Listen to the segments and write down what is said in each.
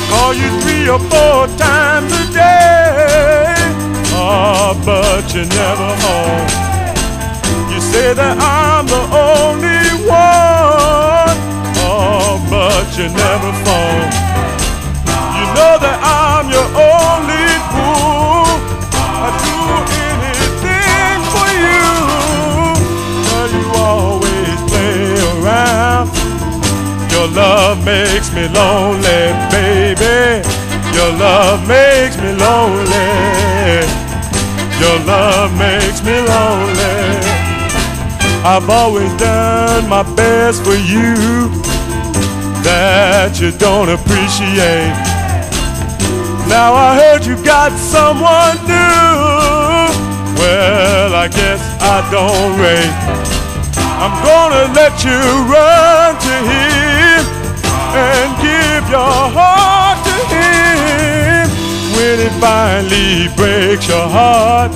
call you three or four times a day. Oh, but you're never home. You say that I'm the only one. Oh, but you never phone. You know that I'm Your love makes me lonely, baby. Your love makes me lonely. Your love makes me lonely. I've always done my best for you that you don't appreciate. Now I heard you got someone new. Well, I guess I don't rate. I'm gonna let you run to When it finally breaks your heart,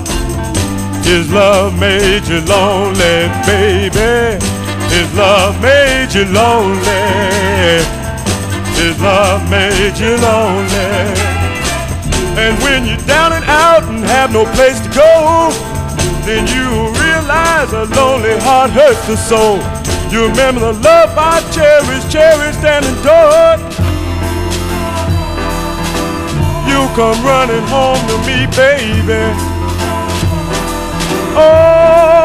his love made you lonely, baby. His love made you lonely. His love made you lonely. And when you're down and out and have no place to go, then you realize a lonely heart hurts the soul. You remember the love I cherished, cherished and adored. Come running home to me, baby. Oh,